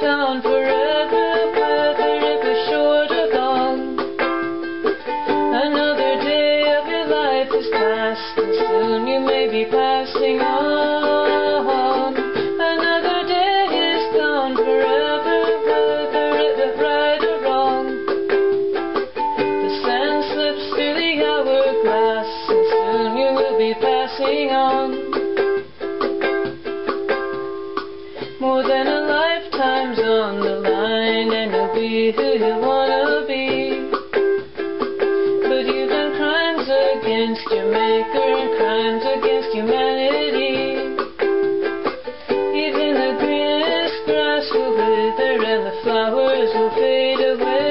down forever, a short or long. Another day of your life is past, and soon you may be passing on. Another day is gone forever, whether it right or wrong. The sand slips through the hourglass, and soon you will be passing on. More than time's on the line and you'll be who you wanna be. But you've done crimes against your maker and crimes against humanity. Even the greenest grass will wither and the flowers will fade away.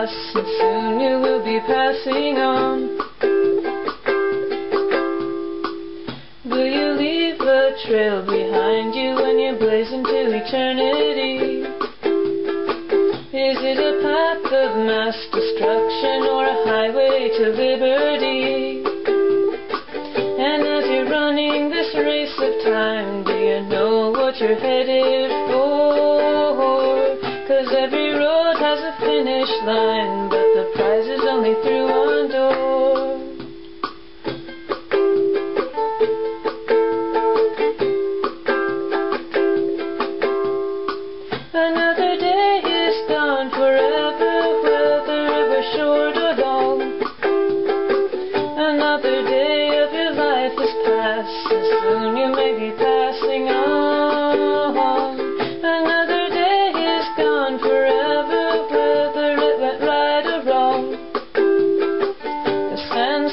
Hourglass, and soon you will be passing on. Will you leave a trail behind you when you blaze into eternity? Is it a path of mass destruction or a highway to liberty? And as you're running this race of time, do you know what you're headed for? Cause every has a finish line, but the prize is only through one door. Another day is gone forever, whether was short or long. Another day of your life is past, and soon you may be passing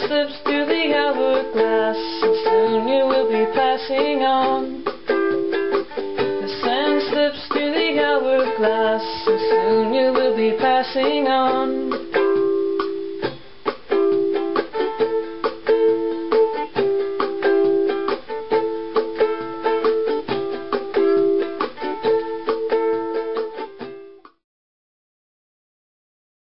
slips through the hourglass, and soon you will be passing on. The sand slips through the hourglass, and soon you will be passing on.